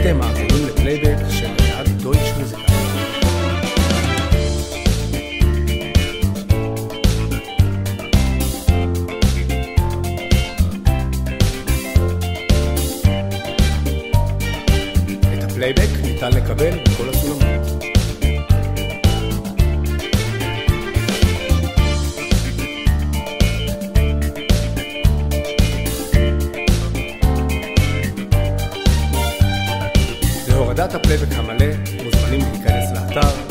אתם מעבירים לפלייבק של להקת דויטש מוזיקה. את הפלייבק ניתן לקבל בכל הסולמות. להורדת הפלייבק המלא מוזמנים להיכנס לאתר